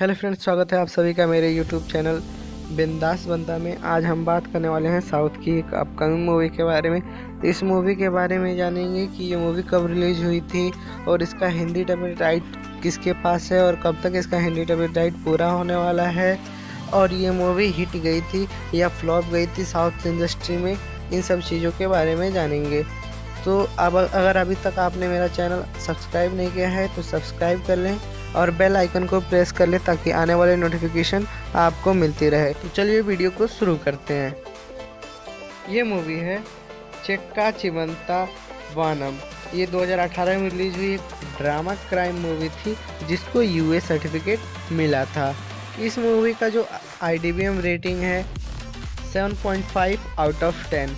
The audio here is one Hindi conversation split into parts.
हेलो फ्रेंड्स, स्वागत है आप सभी का मेरे यूट्यूब चैनल बिंदास बंदा में। आज हम बात करने वाले हैं साउथ की एक अपकमिंग मूवी के बारे में। इस मूवी के बारे में जानेंगे कि ये मूवी कब रिलीज़ हुई थी और इसका हिंदी डब राइट किसके पास है और कब तक इसका हिंदी डब राइट पूरा होने वाला है। और ये मूवी हिट गई थी या फ्लॉप गई थी साउथ इंडस्ट्री में, इन सब चीज़ों के बारे में जानेंगे। तो अब अगर अभी तक आपने मेरा चैनल सब्सक्राइब नहीं किया है तो सब्सक्राइब कर लें और बेल आइकन को प्रेस कर लें ताकि आने वाले नोटिफिकेशन आपको मिलती रहे। तो चलिए वीडियो को शुरू करते हैं। ये मूवी है, चेक्का चिमंता वानम। ये 2018 में रिलीज़ हुई ड्रामा क्राइम मूवी थी, जिसको यूए सर्टिफिकेट मिला था। इस मूवी का जो आई रेटिंग है 7.5 out of 10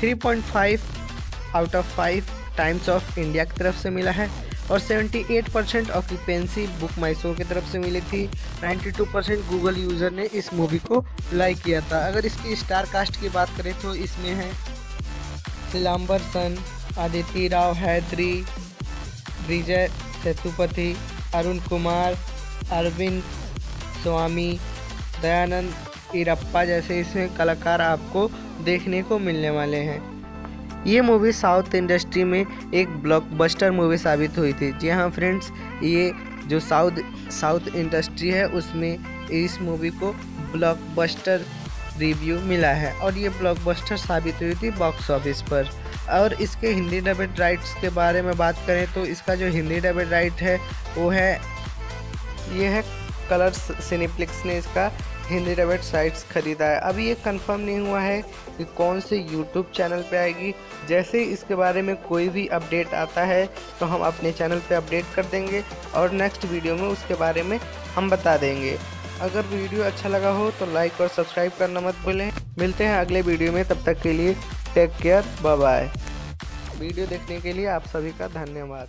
3.5 out of 5 Times of India की तरफ़ से मिला है। और 78 percent occupancy Book My Show की तरफ़ से मिली थी। 92 परसेंट गूगल यूज़र ने इस मूवी को लाइक किया था। अगर इसकी स्टार कास्ट की बात करें तो इसमें है सिलाम्बर सन, आदित्य राव, हैदरी, विजय सेतुपति, अरुण कुमार, अरविंद स्वामी, दयानंद इरप्पा जैसे इसमें कलाकार आपको देखने को मिलने वाले हैं। ये मूवी साउथ इंडस्ट्री में एक ब्लॉकबस्टर मूवी साबित हुई थी। जी हाँ फ्रेंड्स ये जो साउथ साउथ इंडस्ट्री है, उसमें इस मूवी को ब्लॉकबस्टर रिव्यू मिला है और ये ब्लॉकबस्टर साबित हुई थी बॉक्स ऑफ़िस पर। और इसके हिंदी डबेड राइट्स के बारे में बात करें तो इसका जो हिंदी डबेड राइट है, वो है, ये है कलर्स सिनेप्लिक्स ने इसका हिंदी डबेट साइट्स खरीदा है। अभी ये कंफर्म नहीं हुआ है कि कौन से यूट्यूब चैनल पे आएगी। जैसे ही इसके बारे में कोई भी अपडेट आता है तो हम अपने चैनल पे अपडेट कर देंगे और नेक्स्ट वीडियो में उसके बारे में हम बता देंगे। अगर वीडियो अच्छा लगा हो तो लाइक और सब्सक्राइब करना मत भूलें। मिलते हैं अगले वीडियो में। तब तक के लिए टेक केयर बाय वीडियो देखने के लिए आप सभी का धन्यवाद।